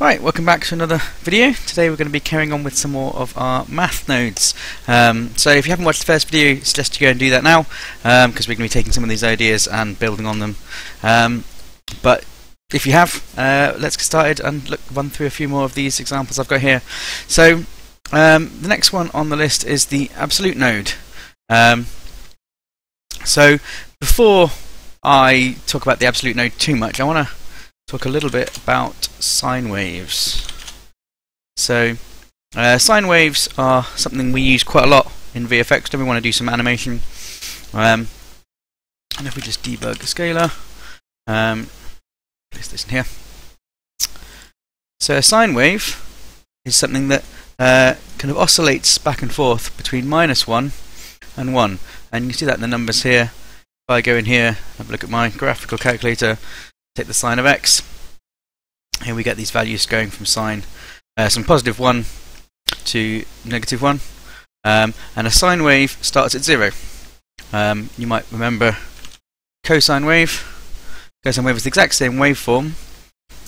Right, welcome back to another video. Today we're going to be carrying on with some more of our math nodes. Um, so if you haven't watched the first video, suggest you go and do that now, because um, we're going to be taking some of these ideas and building on them. Um, but if you have, uh, let's get started and look, run through a few more of these examples I've got here. So um, the next one on the list is the absolute node. Um, so before I talk about the absolute node too much, I want to talk a little bit about sine waves. So, uh, sine waves are something we use quite a lot in VFX when we want to do some animation. Um, and if we just debug a scalar, um, place this in here. So a sine wave is something that uh, kind of oscillates back and forth between minus 1 and 1. And you can see that in the numbers here. If I go in here, have a look at my graphical calculator, take the sine of x. Here we get these values going from sine, uh, some positive 1 to negative 1. Um, and a sine wave starts at 0. Um, you might remember cosine wave. Cosine wave is the exact same waveform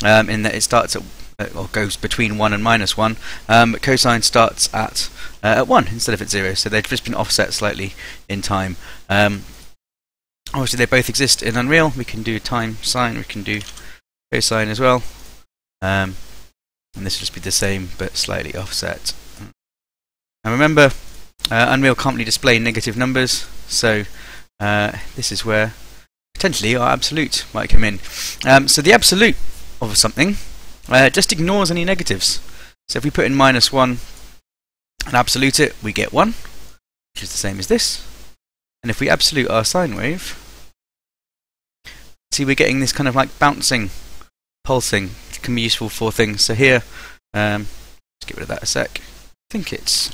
um, in that it starts at uh, or goes between 1 and minus 1, um, but cosine starts at uh, at 1 instead of at 0, so they've just been offset slightly in time. Um, Obviously they both exist in Unreal. We can do time sine, we can do cosine as well. Um, and this will just be the same but slightly offset. And remember, uh, Unreal can't really display negative numbers, so uh, this is where potentially our absolute might come in. Um, so the absolute of something uh, just ignores any negatives. So if we put in minus 1 and absolute it, we get 1, which is the same as this. And if we absolute our sine wave, see we're getting this kind of like bouncing, pulsing. Can be useful for things. So here, um, let's get rid of that a sec. I think it's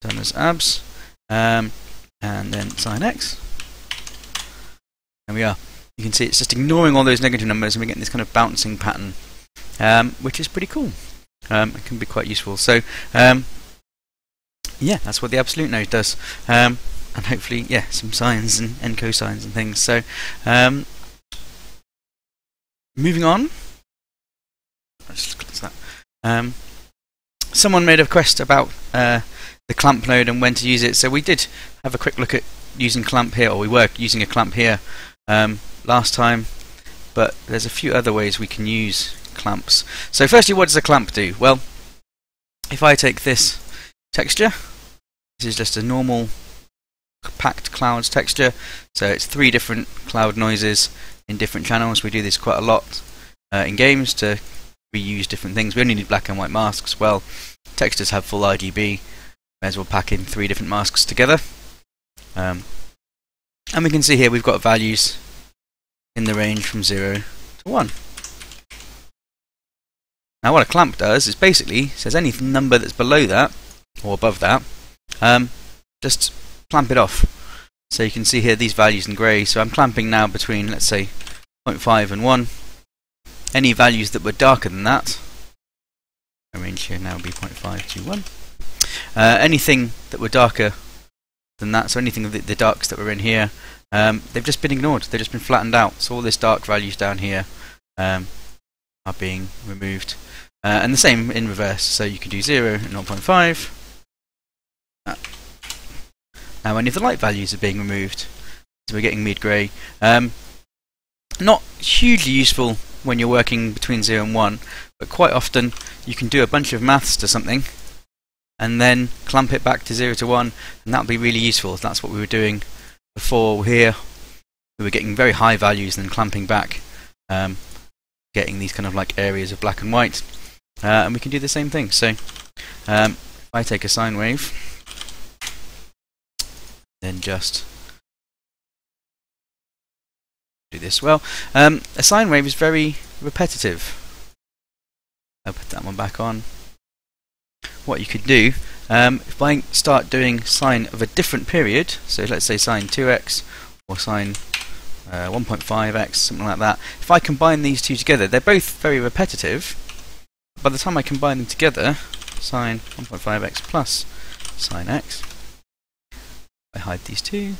done as abs, um, and then sine x. There we are. You can see it's just ignoring all those negative numbers, and we're getting this kind of bouncing pattern, um, which is pretty cool. Um, it can be quite useful. So, um, yeah, that's what the absolute node does. Um, and hopefully, yeah, some sines and, and cosines and things. So, um, moving on. Let's close that. Um, someone made a request about uh, the clamp node and when to use it. So we did have a quick look at using clamp here, or we were using a clamp here um, last time. But there's a few other ways we can use clamps. So firstly, what does a clamp do? Well, if I take this texture, this is just a normal packed clouds texture. So it's three different cloud noises in different channels. We do this quite a lot uh, in games to reuse different things. We only need black and white masks. Well, textures have full RGB. May as well pack in three different masks together. Um, and we can see here we've got values in the range from 0 to 1. Now what a clamp does is basically says any number that's below that or above that um, just clamp it off. So you can see here these values in grey. So I'm clamping now between, let's say, 0.5 and 1. Any values that were darker than that, our range here now will be 0.5 to 1. Uh, anything that were darker than that, so anything of the, the darks that were in here, um, they've just been ignored. They've just been flattened out. So all this dark values down here um, are being removed. Uh, and the same in reverse. So you can do 0 and 0.5. Now any of the light values are being removed. So we're getting mid-grey. Um, not hugely useful when you're working between 0 and 1, but quite often you can do a bunch of maths to something and then clamp it back to 0 to 1 and that would be really useful. That's what we were doing before here. We were getting very high values and then clamping back, um, getting these kind of like areas of black and white. Uh, and we can do the same thing. So um, if I take a sine wave just do this. Well, um, a sine wave is very repetitive. I'll put that one back on. What you could do, um, if I start doing sine of a different period, so let's say sine 2x or sine uh, 1.5x, something like that, if I combine these two together, they're both very repetitive. By the time I combine them together, sine 1.5x plus sine x, I hide these two. You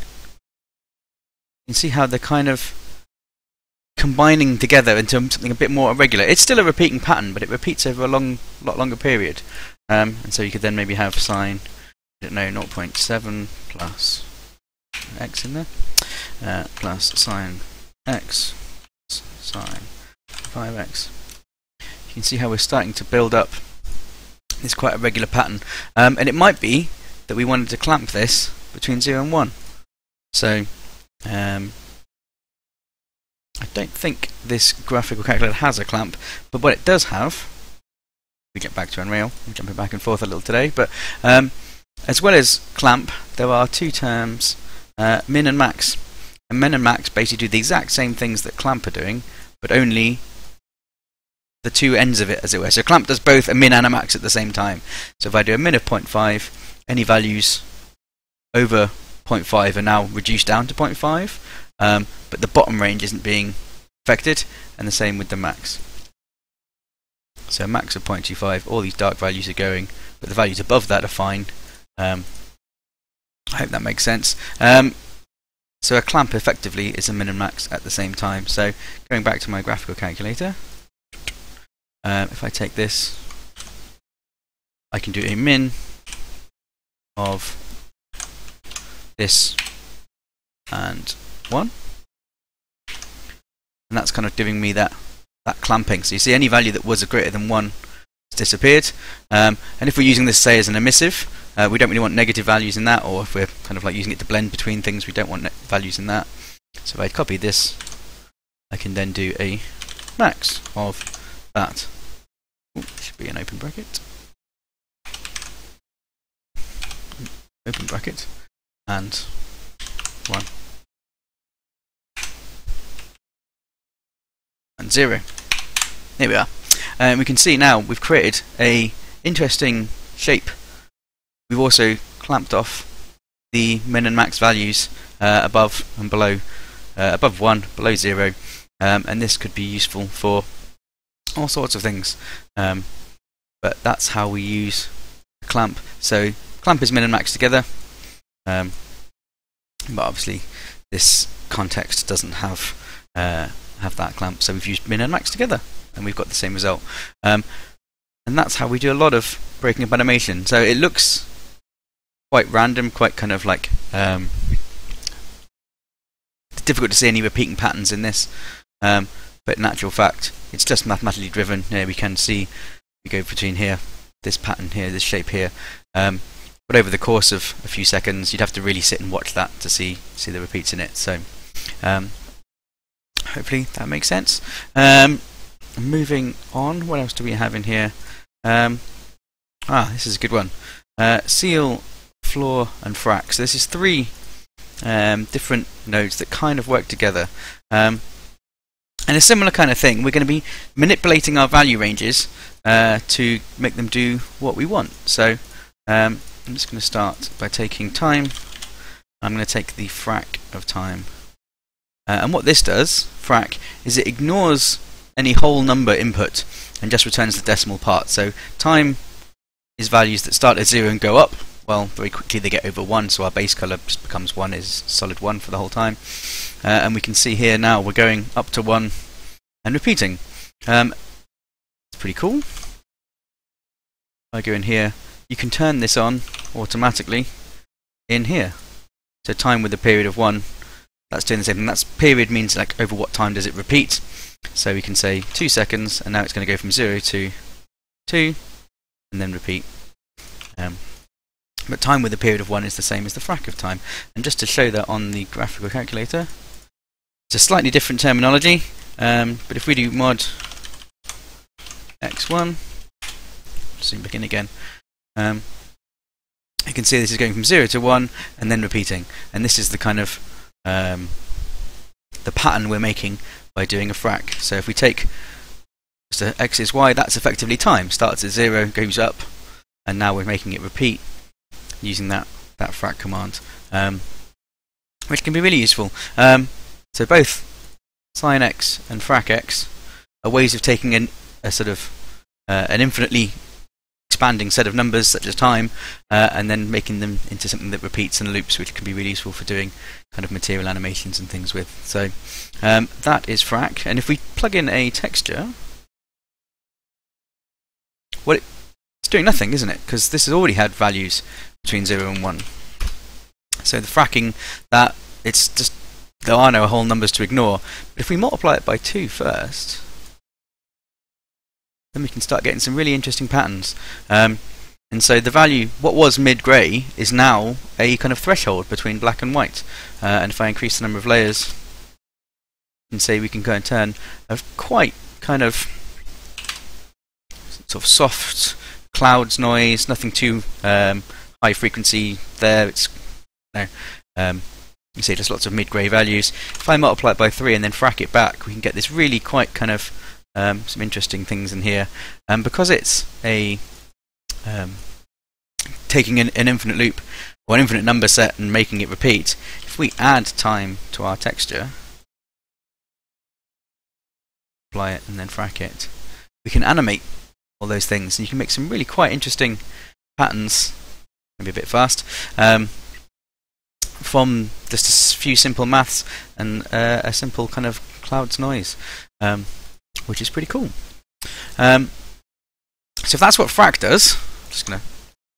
can see how they're kind of combining together into something a bit more irregular. It's still a repeating pattern, but it repeats over a long, lot longer period. Um, and so you could then maybe have sine, I don't know, 0.7 plus x in there, uh, plus sine x sine 5x. You can see how we're starting to build up this quite a regular pattern. Um, and it might be that we wanted to clamp this between 0 and 1. So, um, I don't think this graphical calculator has a clamp, but what it does have, we get back to Unreal, I'm jumping back and forth a little today, but um, as well as clamp, there are two terms, uh, min and max. And min and max basically do the exact same things that clamp are doing, but only the two ends of it, as it were. So clamp does both a min and a max at the same time. So if I do a min of 0.5, any values over 0.5 are now reduced down to 0.5, um, but the bottom range isn't being affected, and the same with the max. So max of 0.25, all these dark values are going, but the values above that are fine. Um, I hope that makes sense. Um, so a clamp effectively is a min and max at the same time. So going back to my graphical calculator, um, if I take this, I can do a min of this and 1. And that's kind of giving me that, that clamping. So you see any value that was greater than 1 has disappeared. Um, and if we're using this, say, as an emissive, uh, we don't really want negative values in that, or if we're kind of like using it to blend between things, we don't want values in that. So if I copy this, I can then do a max of that. Ooh, should be an open bracket. Open bracket and one and zero. Here we are. And um, we can see now we've created a interesting shape. We've also clamped off the min and max values uh, above and below, uh, above 1, below 0, um, and this could be useful for all sorts of things. Um, but that's how we use clamp. So clamp is min and max together, um, but obviously this context doesn't have uh, have that clamp, so we've used min and max together, and we've got the same result. Um, and that's how we do a lot of breaking up animation. So it looks quite random, quite kind of like um, difficult to see any repeating patterns in this. Um, but in actual fact, it's just mathematically driven. we can see we go between here, this pattern here, this shape here. Um, but over the course of a few seconds, you'd have to really sit and watch that to see see the repeats in it. So, um, hopefully that makes sense. Um, moving on, what else do we have in here? Um, ah, this is a good one. Uh, ceil, floor, and frac. So this is three um, different nodes that kind of work together. Um, and a similar kind of thing, we're going to be manipulating our value ranges uh, to make them do what we want. So um, I'm just going to start by taking time. I'm going to take the frac of time. Uh, and what this does, frac, is it ignores any whole number input and just returns the decimal part. So time is values that start at 0 and go up. Well, very quickly they get over 1, so our base colour just becomes 1, is solid 1 for the whole time. Uh, and we can see here now we're going up to 1 and repeating. Um, it's pretty cool. I go in here, you can turn this on automatically in here. So time with a period of 1, that's doing the same thing. That's period means like over what time does it repeat. So we can say 2 seconds, and now it's going to go from 0 to 2, and then repeat. Um, but time with a period of 1 is the same as the frac of time. And just to show that on the graphical calculator, it's a slightly different terminology, um, but if we do mod x1, zoom back in again, um, you can see this is going from 0 to 1 and then repeating. And this is the kind of um, the pattern we're making by doing a frac. So if we take so x is y, that's effectively time. Starts at 0, goes up, and now we're making it repeat using that, that frac command, um, which can be really useful. Um, so both sine x and frac x are ways of taking an, a sort of uh, an infinitely expanding set of numbers such as time, uh, and then making them into something that repeats and loops, which can be really useful for doing kind of material animations and things with. So um, that is Frac, and if we plug in a texture, well, it's doing nothing, isn't it? Because this has already had values between 0 and 1. So the fracking, that it's just there are no whole numbers to ignore. But if we multiply it by 2 first, then we can start getting some really interesting patterns. Um, and so the value, what was mid-grey, is now a kind of threshold between black and white. Uh, and if I increase the number of layers, and say we can go and turn a quite kind of sort of soft clouds noise, nothing too um, high frequency there. It's you um, you see just lots of mid-grey values. If I multiply it by three and then frac it back, we can get this really quite kind of um, some interesting things in here. And because it's a um, taking an, an, infinite loop or an infinite number set and making it repeat, if we add time to our texture, apply it and then frac it, we can animate all those things, and you can make some really quite interesting patterns. Maybe a bit fast. Um, from just a few simple maths and uh, a simple kind of clouds noise. Um, which is pretty cool. Um, so if that's what Frac does, I'm just going to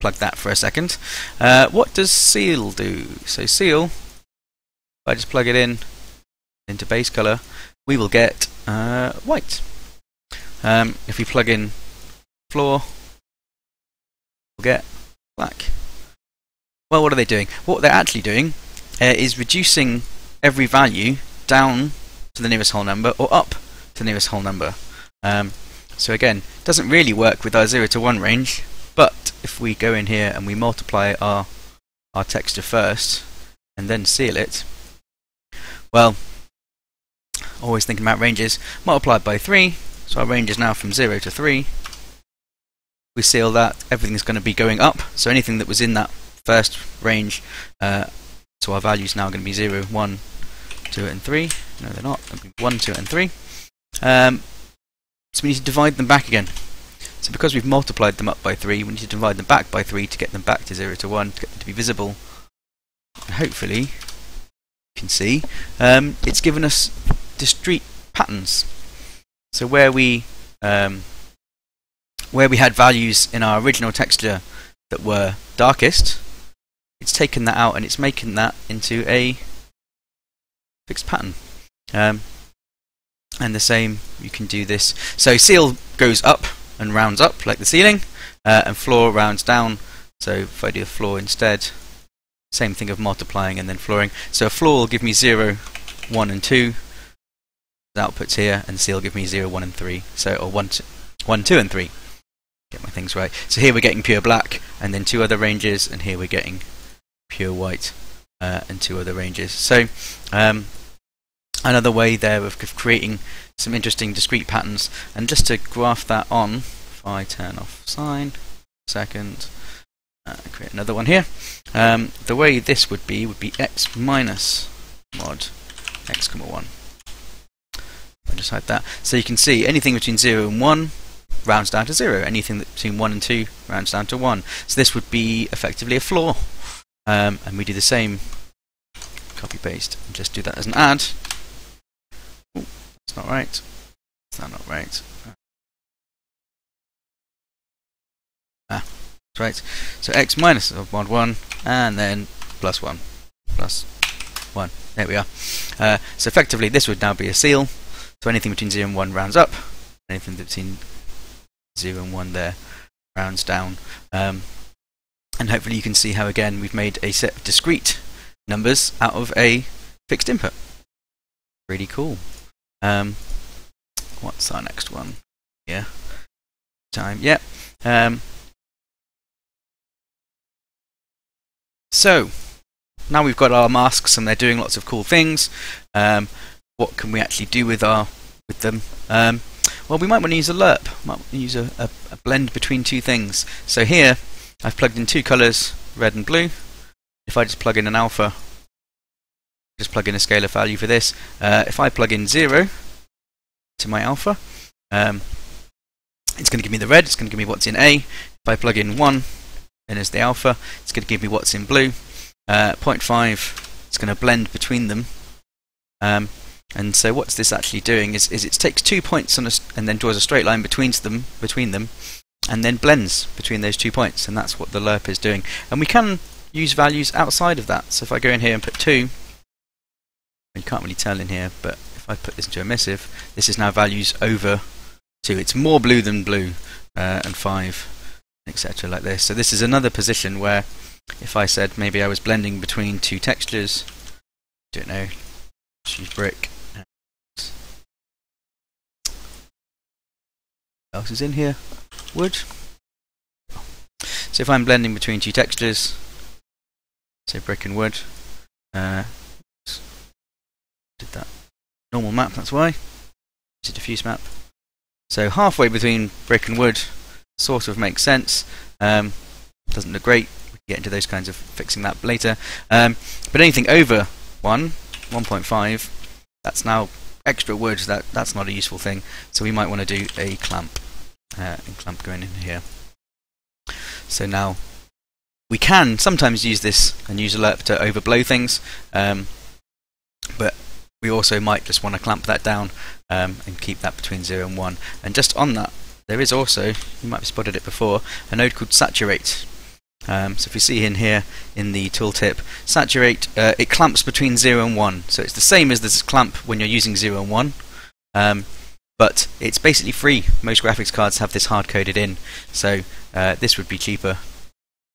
plug that for a second. Uh, what does Ceil do? So Ceil, if I just plug it in into base color, we will get uh, white. Um, if we plug in floor, we'll get black. Well, what are they doing? What they're actually doing uh, is reducing every value down to the nearest whole number or up the nearest whole number. Um, so again, it doesn't really work with our 0 to 1 range, but if we go in here and we multiply our, our texture first, and then ceil it, well, always thinking about ranges, multiplied by 3, so our range is now from 0 to 3. We ceil that, everything's going to be going up, so anything that was in that first range, uh, so our value is now going to be 0, 1, 2, and 3. No, they're not. 1, 2, and 3. Um, so we need to divide them back again. So because we've multiplied them up by 3, we need to divide them back by 3 to get them back to 0 to 1, to get them to be visible. And hopefully, you can see, um, it's given us discrete patterns. So where we um, where we had values in our original texture that were darkest, it's taken that out and it's making that into a fixed pattern. Um, and the same you can do this. So ceil goes up and rounds up like the ceiling uh, and floor rounds down. So if I do a floor instead same thing of multiplying and then flooring. So a floor will give me 0 1 and 2 the outputs here and ceil give me 0 1 and 3 so or 1 2, 1 2 and 3 get my things right. So here we're getting pure black and then two other ranges and here we're getting pure white uh, and two other ranges. So um, another way there of creating some interesting discrete patterns. And just to graph that on, if I turn off sine, second, uh, create another one here. Um, the way this would be would be x minus mod x comma 1. I just hide that. So you can see anything between 0 and 1 rounds down to 0. Anything between 1 and 2 rounds down to 1. So this would be effectively a floor. Um, and we do the same copy paste and just do that as an add it's not right. It's not, not right. Ah, that's right. So x minus of mod 1, and then plus 1. Plus 1. There we are. Uh, so effectively, this would now be a ceil. So anything between 0 and 1 rounds up. Anything between 0 and 1 there rounds down. Um, and hopefully you can see how, again, we've made a set of discrete numbers out of a fixed input. Really cool. Um, what's our next one? Yeah. Time. Yep. Um, so, now we've got our masks and they're doing lots of cool things. Um, what can we actually do with our with them? Um, well, we might want to use a lerp. Might use a, a, a, blend between two things. So here, I've plugged in two colours, red and blue. If I just plug in an alpha, just plug in a scalar value for this. Uh, if I plug in 0 to my alpha, um, it's going to give me the red, it's going to give me what's in A. If I plug in 1 in as the alpha, it's going to give me what's in blue. Uh, 0.5, it's going to blend between them. Um, and so what's this actually doing is, is it takes two points a, and then draws a straight line between them, between them, and then blends between those two points, and that's what the lerp is doing. And we can use values outside of that. So if I go in here and put 2, you can't really tell in here, but if I put this into emissive, this is now values over 2. It's more blue than blue, uh, and 5, etc. like this. So this is another position where if I said maybe I was blending between two textures, don't know, use brick, else is in here? Wood. So if I'm blending between two textures, say brick and wood, uh, did that normal map, that's why. It's a diffuse map. So halfway between brick and wood sort of makes sense. Um, doesn't look great. We can get into those kinds of fixing that later. Um, but anything over 1, 1.5, that's now extra wood. That That's not a useful thing. So we might want to do a clamp uh, and clamp going in here. So now we can sometimes use this and use a lerp to overblow things, um, but we also might just want to clamp that down um, and keep that between 0 and 1. And just on that, there is also, you might have spotted it before, a node called Saturate. Um, so if you see in here in the tooltip, Saturate, uh, it clamps between 0 and 1. So it's the same as this clamp when you're using 0 and 1. Um, but it's basically free. Most graphics cards have this hard coded in, so uh, this would be cheaper.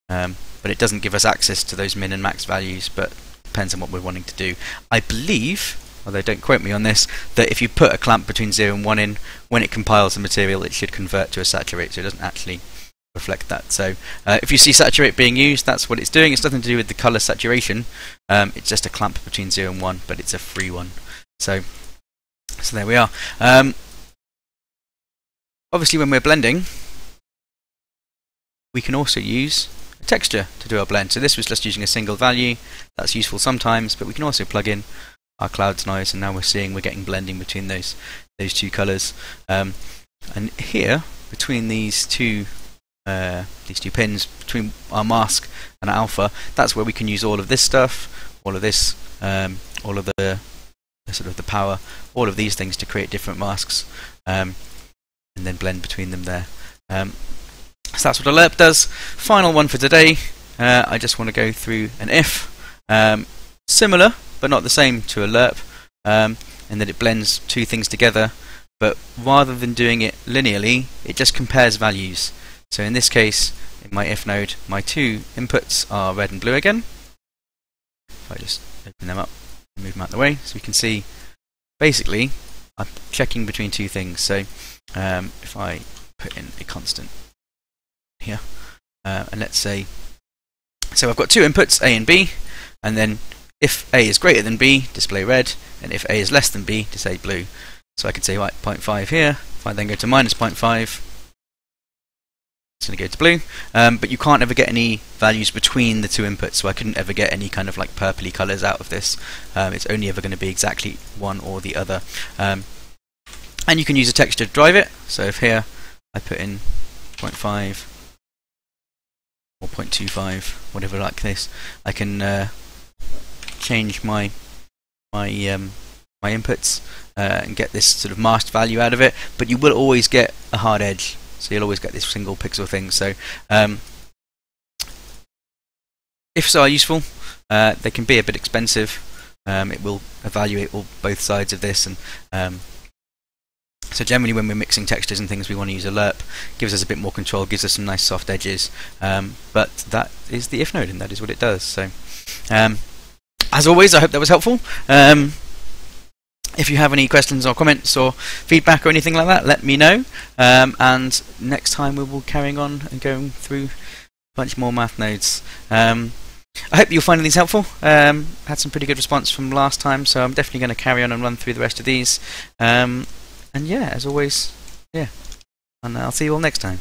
Um, but it doesn't give us access to those min and max values, but depends on what we're wanting to do. I believe, although don't quote me on this, that if you put a clamp between 0 and 1 in, when it compiles the material, it should convert to a saturate, so it doesn't actually reflect that. So uh, if you see saturate being used, that's what it's doing. It's nothing to do with the color saturation. Um, it's just a clamp between 0 and 1, but it's a free one. So, so there we are. Um, Obviously when we're blending, we can also use a texture to do our blend. So this was just using a single value. That's useful sometimes, but we can also plug in our clouds noise, and now we're seeing we're getting blending between those those two colours. Um, and here, between these two uh, these two pins, between our mask and our alpha, that's where we can use all of this stuff, all of this, um, all of the, sort of the power, all of these things to create different masks. Um, and then blend between them there. Um, so that's what a lerp does. Final one for today. Uh, I just want to go through an if. Um, similar, but not the same to a lerp, um, in that it blends two things together. But rather than doing it linearly, it just compares values. So in this case, in my if node, my two inputs are red and blue again. If I just open them up and move them out of the way, so we can see basically I'm checking between two things. So um, if I put in a constant here, uh, and let's say, so I've got two inputs, A and B, and then if A is greater than B, display red, and if A is less than B, display blue. So I could say, right, 0.5 here, if I then go to minus 0.5, it's going to go to blue, um, but you can't ever get any values between the two inputs, so I couldn't ever get any kind of like purpley colours out of this. Um, it's only ever going to be exactly one or the other. Um, and you can use a texture to drive it, so if here I put in 0.5 or 0.25, whatever like this, I can uh, change my my um, my inputs uh, and get this sort of masked value out of it, but you will always get a hard edge so you'll always get this single pixel thing. So um, ifs are useful. Uh, they can be a bit expensive. Um, it will evaluate all both sides of this, and um, so generally when we're mixing textures and things, we want to use a lerp. Gives us a bit more control, gives us some nice soft edges. Um, but that is the if node, and that is what it does. So um, as always, I hope that was helpful. Um, if you have any questions or comments or feedback or anything like that, let me know. Um, and next time we will be carrying on and going through a bunch more math nodes. Um, I hope you'll find these helpful. Um, had some pretty good response from last time, so I'm definitely going to carry on and run through the rest of these. Um, and yeah, as always, yeah. And I'll see you all next time.